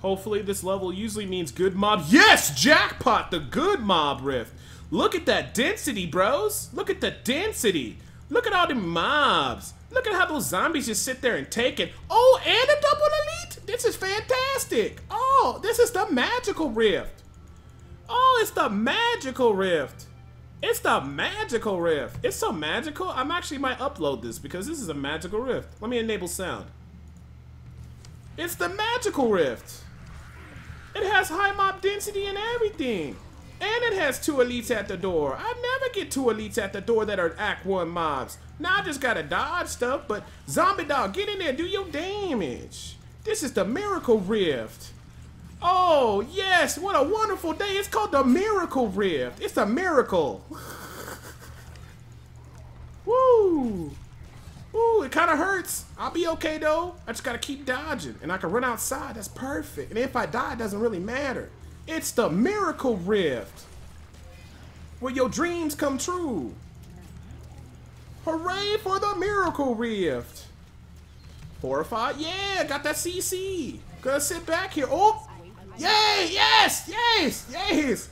Hopefully this level usually means good mob. Yes, jackpot, the good mob rift. Look at that density, bros. Look at the density. Look at all the mobs. Look at how those zombies just sit there and take it. Oh, and a double elite. This is fantastic. Oh, this is the magical rift. Oh, it's the magical rift. It's the magical rift. It's so magical. I'm actually might upload this because this is a magical rift. Let me enable sound. It's the magical rift. It has high mob density and everything. And it has two elites at the door. I never get two elites at the door that are Act 1 mobs. Now I just gotta dodge stuff, but Zombie Dog, get in there, do your damage. This is the Miracle Rift. Oh, yes, what a wonderful day. It's called the Miracle Rift. It's a miracle. Woo. Ooh, it kind of hurts. I'll be okay though. I just gotta keep dodging, and I can run outside. That's perfect. And if I die, it doesn't really matter. It's the Miracle Rift, where your dreams come true. Hooray for the Miracle Rift! Horrified? Yeah, got that CC. Gonna sit back here. Oh, yay! Yes, yes, yes.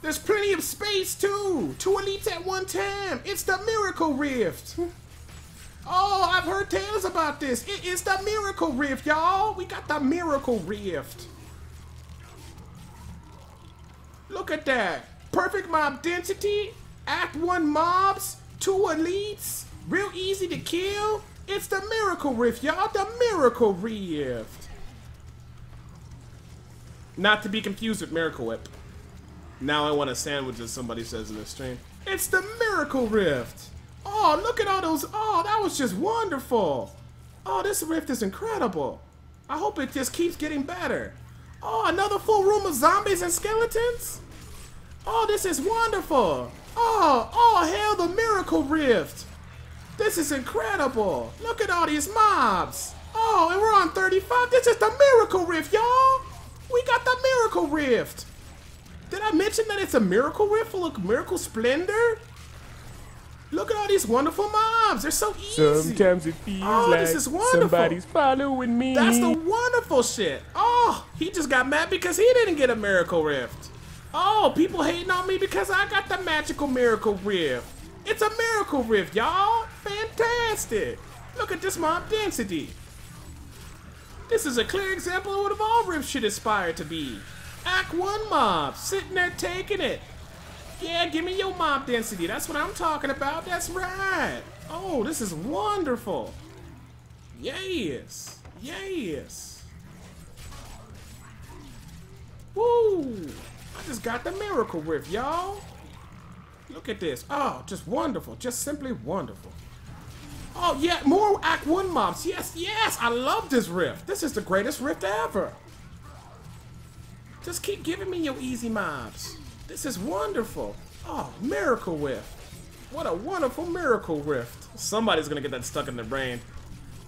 There's plenty of space too. Two elites at one time. It's the Miracle Rift. Oh, I've heard tales about this. It is the Miracle Rift, y'all. We got the Miracle Rift. Look at that. Perfect mob density. Act 1 mobs. Two elites. Real easy to kill. It's the Miracle Rift, y'all. The Miracle Rift. Not to be confused with Miracle Whip. Now I want a sandwich, as somebody says in the stream. It's the Miracle Rift. Oh, look at all those. Oh, that was just wonderful. Oh, this rift is incredible. I hope it just keeps getting better. Oh, another full room of zombies and skeletons? Oh, this is wonderful. Oh, oh, hell, the miracle rift. This is incredible. Look at all these mobs. Oh, and we're on 35. This is the miracle rift, y'all. We got the miracle rift. Did I mention that it's a miracle rift full of miracle splendor? Look at all these wonderful mobs. They're so easy. Sometimes it feels Oh, like this is wonderful. somebody's following me. That's the wonderful shit. Oh, he just got mad because he didn't get a miracle rift. Oh, people hating on me because I got the magical miracle rift. It's a miracle rift, y'all. Fantastic. Look at this mob density. This is a clear example of what all rifts should aspire to be. Act 1 mob, sitting there taking it. Yeah, give me your mob density. That's what I'm talking about. That's right. Oh, this is wonderful. Yes. Yes. Woo! I just got the miracle rift, y'all. Look at this. Oh, just wonderful. Just simply wonderful. Oh, yeah, more Act 1 mobs. Yes, yes, I love this rift. This is the greatest rift ever. Just keep giving me your easy mobs. This is wonderful. Oh, miracle rift. What a wonderful miracle rift. Somebody's gonna get that stuck in their brain.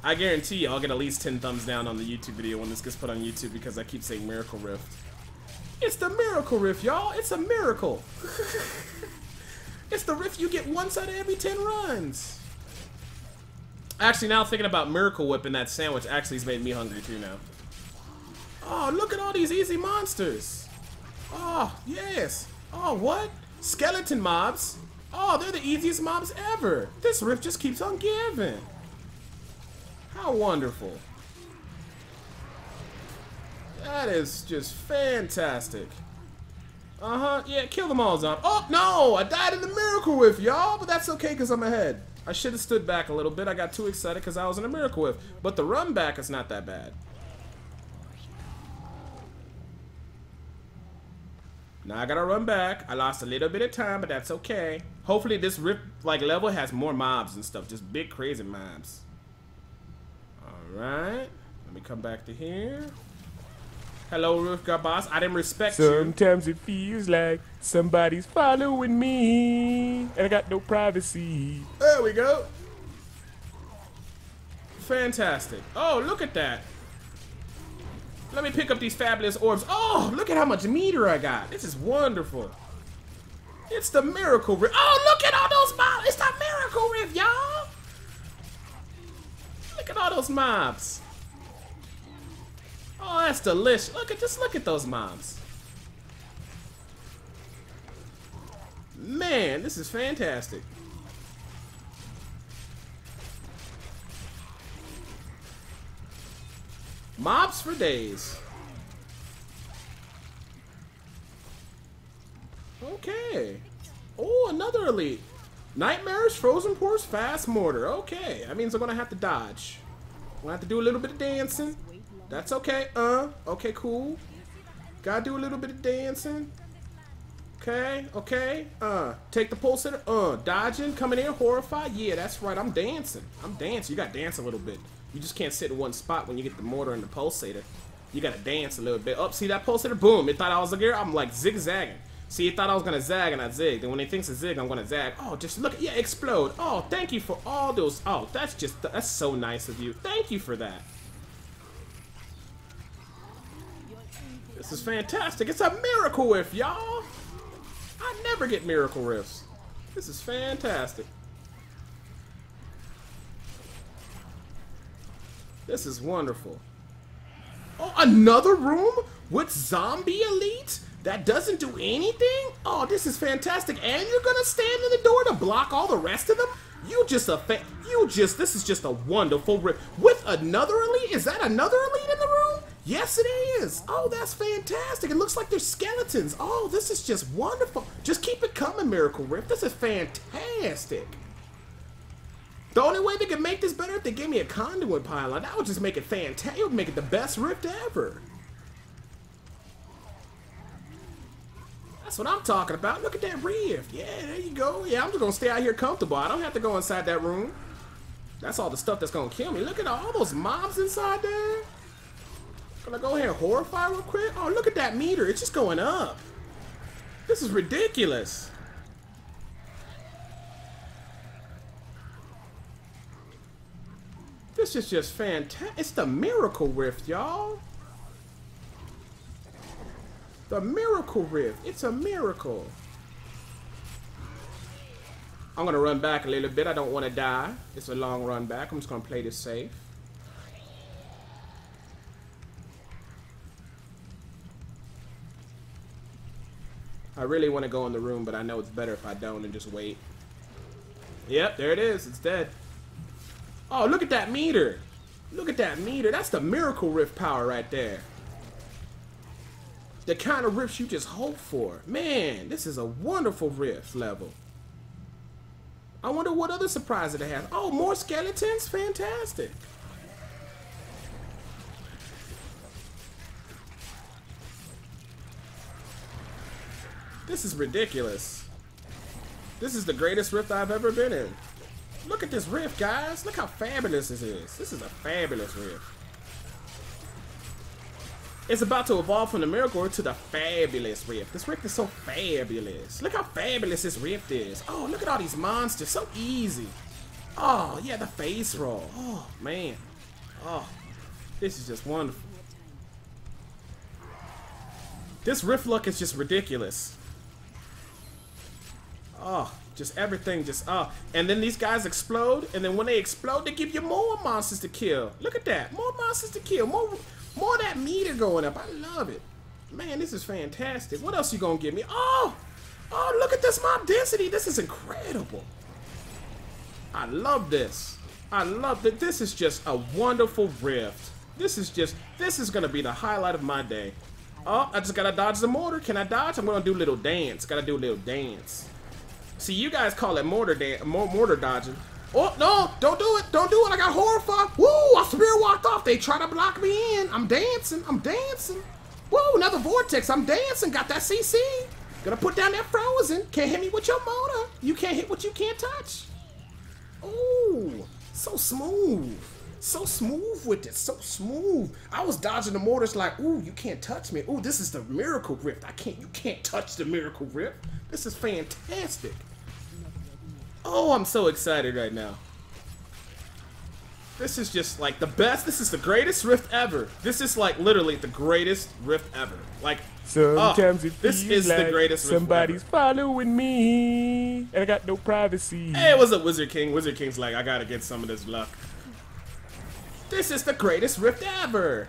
I guarantee you I'll get at least 10 thumbs down on the YouTube video when this gets put on YouTube because I keep saying Miracle Rift. It's the Miracle Rift, y'all! It's a miracle! it's the rift you get once out of every 10 runs! Actually, now thinking about Miracle Whip and that sandwich actually has made me hungry too now. Oh, look at all these easy monsters! Oh, yes! Oh, what? Skeleton mobs? Oh, they're the easiest mobs ever! This rift just keeps on giving! How wonderful. That is just fantastic. Uh-huh, yeah, kill them all, Zom. Oh, no! I died in the Miracle Whiff, y'all! But that's okay, because I'm ahead. I should have stood back a little bit. I got too excited because I was in a Miracle Whiff. But the run back is not that bad. Now I gotta run back. I lost a little bit of time, but that's okay. Hopefully this rip like level has more mobs and stuff. Just big crazy mobs. Alright. Let me come back to here. Hello, Roof Boss. I didn't respect you. Sometimes it feels like somebody's following me, and I got no privacy. There we go. Fantastic. Oh, look at that. Let me pick up these fabulous orbs. Oh, look at how much meter I got. This is wonderful. It's the Miracle Rift. Oh, look at all those mobs. It's the Miracle Rift, y'all. Look at all those mobs. Oh, that's delicious. Look at just look at those mobs. Man, this is fantastic. Mobs for days. Okay. Oh, another elite. Nightmares, Frozen Pulse, Fast Mortar. Okay, that means I'm gonna have to dodge. I'm gonna have to do a little bit of dancing. That's okay. Uh, okay, cool. Gotta do a little bit of dancing. Okay, okay. Uh, take the pulsator. Uh, dodging, coming in, horrified. Yeah, that's right. I'm dancing. I'm dancing. You gotta dance a little bit. You just can't sit in one spot when you get the mortar and the pulsator. You gotta dance a little bit. Up, oh, see that pulsator? Boom. It thought I was a gear. I'm like zigzagging. See, it thought I was gonna zag and I zigged. And when it thinks a zig, I'm gonna zag. Oh, just look. Yeah, explode. Oh, thank you for all those. Oh, that's just, that's so nice of you. Thank you for that. This is fantastic. It's a miracle rift, y'all. I never get miracle riffs. This is fantastic. This is wonderful. Oh, another room with zombie elite that doesn't do anything? Oh, this is fantastic. And you're gonna stand in the door to block all the rest of them? You just a fa you just this is just a wonderful rip with another elite. Is that another elite in the room? Yes, it is. Oh, that's fantastic. It looks like there's skeletons. Oh, this is just wonderful. Just keep it coming, Miracle Rift. This is fantastic. The only way they could make this better if they gave me a conduit pylon. That would just make it fantastic. It would make it the best rift ever. That's what I'm talking about. Look at that rift. Yeah, there you go. Yeah, I'm just going to stay out here comfortable. I don't have to go inside that room. That's all the stuff that's going to kill me. Look at all those mobs inside there. Gonna go ahead and horrify real quick. Oh, look at that meter. It's just going up. This is ridiculous. This is just fantastic. It's the Miracle Rift, y'all. The Miracle Rift. It's a miracle. I'm going to run back a little bit. I don't want to die. It's a long run back. I'm just going to play this safe. I really want to go in the room, but I know it's better if I don't and just wait. Yep, there it is. It's dead. Oh, look at that meter. Look at that meter. That's the Miracle Rift power right there. The kind of rifts you just hope for. Man, this is a wonderful rift level. I wonder what other surprises it has. Oh, more skeletons? Fantastic. This is ridiculous. This is the greatest rift I've ever been in. Look at this rift, guys. Look how fabulous this is. This is a fabulous rift. It's about to evolve from the Miracle to the Fabulous Rift. This rift is so fabulous. Look how fabulous this rift is. Oh, look at all these monsters. So easy. Oh, yeah, the face roll. Oh, man. Oh, this is just wonderful. This rift look is just ridiculous. Oh, just everything just oh and then these guys explode and then when they explode they give you more monsters to kill. Look at that. More monsters to kill. More more that meter going up. I love it. Man this is fantastic. What else you gonna give me? Oh! Oh look at this mob density. This is incredible. I love this. I love that this is just a wonderful rift. This is just this is gonna be the highlight of my day. Oh i just gotta dodge the mortar. Can i dodge? I'm gonna do a little dance. Gotta do a little dance See, you guys call it mortar da mortar dodging. Oh, no, don't do it. Don't do it. I got horrified. Woo, I spirit walked off. They try to block me in. I'm dancing. I'm dancing. Woo, another vortex. I'm dancing. Got that CC. Gonna put down that frozen. Can't hit me with your mortar. You can't hit what you can't touch. Ooh, so smooth. So smooth with it. So smooth. I was dodging the mortars like, ooh, you can't touch me. Ooh, this is the miracle rift. I can't, you can't touch the miracle rift. This is fantastic. Oh, I'm so excited right now. This is just like the best. This is the greatest rift ever. This is like literally the greatest rift ever. Like sometimes oh, it ah, this is like the greatest. Somebody's following me, and I got no privacy. Hey, what's up, Wizard King? Wizard King's like, I gotta get some of this luck. This is the greatest rift ever.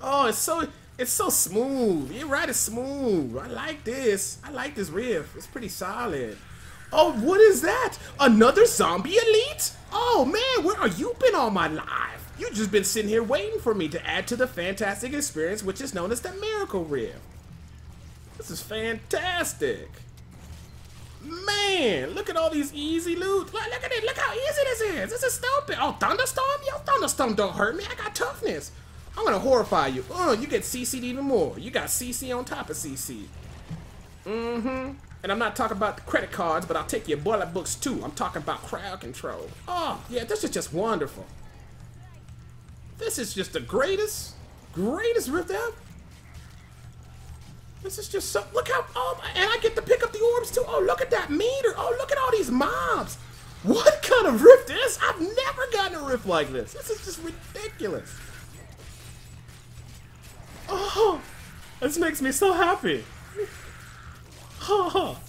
Oh, it's so it's so smooth. You're right, it's smooth. I like this. I like this riff. It's pretty solid. Oh, what is that? Another zombie elite? Oh man, where are you been all my life? You just been sitting here waiting for me to add to the fantastic experience, which is known as the Miracle Rift. This is fantastic. Man, look at all these easy loot. Look, look at it. Look how easy this is. This is stupid. Oh, Thunderstorm? Yo, Thunderstorm don't hurt me. I got toughness. I'm gonna horrify you. Oh, you get CC'd even more. You got CC on top of CC. Mm-hmm. And I'm not talking about the credit cards, but I'll take your bullet books too. I'm talking about crowd control. Oh, yeah, this is just wonderful. This is just the greatest, greatest rift ever. This is just so, look how, oh, and I get to pick up the orbs too. Oh, look at that meter. Oh, look at all these mobs. What kind of rift is? I've never gotten a rift like this. This is just ridiculous. Oh, this makes me so happy. Oh.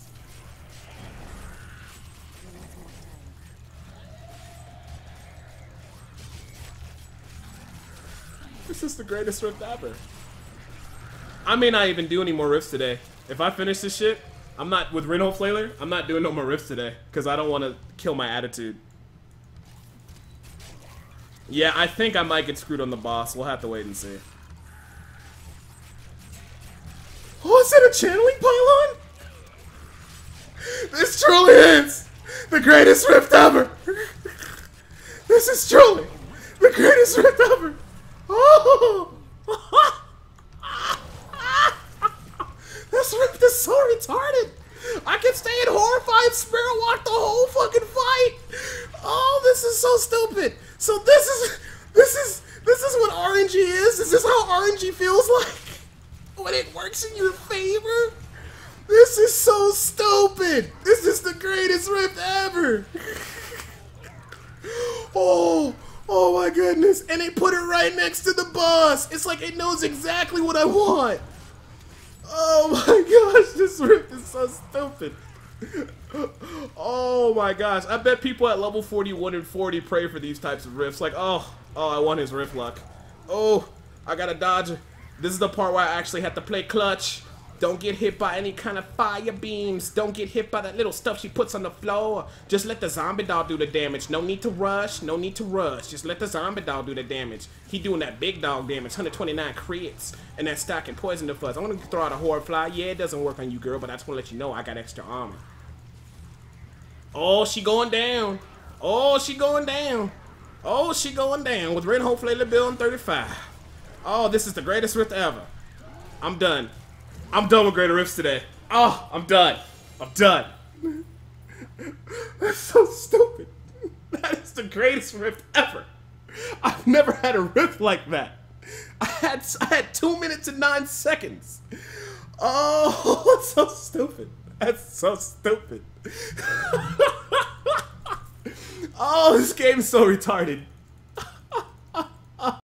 This is the greatest rift ever. I may not even do any more rifts today. If I finish this shit, I'm not with Rinho Flailer. I'm not doing no more rifts today because I don't want to kill my attitude. Yeah, I think I might get screwed on the boss. We'll have to wait and see. Oh, is that a channeling pylon? This truly is the greatest rift ever. This is truly the greatest rift ever. Oh! This rift is so retarded. I can stay in horrified spirit walk the whole fucking fight. Oh, this is so stupid. So this is this is this is what RNG is. Is this how RNG feels like when it works in your favor? This is so stupid. This is the greatest rift ever. oh, oh my goodness. And they put it right next to the boss. It's like it knows exactly what I want. Oh my gosh, this rift is so stupid. oh my gosh, I bet people at level 41 and 40 pray for these types of rifts. Like, oh, oh, I want his rift luck. Oh, I gotta dodge. This is the part where I actually have to play clutch. Don't get hit by any kind of fire beams. Don't get hit by that little stuff she puts on the floor. Just let the zombie dog do the damage. No need to rush. No need to rush. Just let the zombie dog do the damage. He doing that big dog damage. 129 crits. And that stacking poison the fuzz. I'm going to throw out a horrify. Yeah, it doesn't work on you, girl. But I just want to let you know I got extra armor. Oh, she going down. Oh, she going down. Oh, she going down with Red Hope Flavor Bill 35. Oh, this is the greatest rift ever. I'm done. I'm done with Greater Rifts today. Oh, I'm done. I'm done. That's so stupid. That is the greatest rift ever. I've never had a rift like that. I had I had two minutes and nine seconds. Oh, that's so stupid. That's so stupid. oh, this game is so retarded.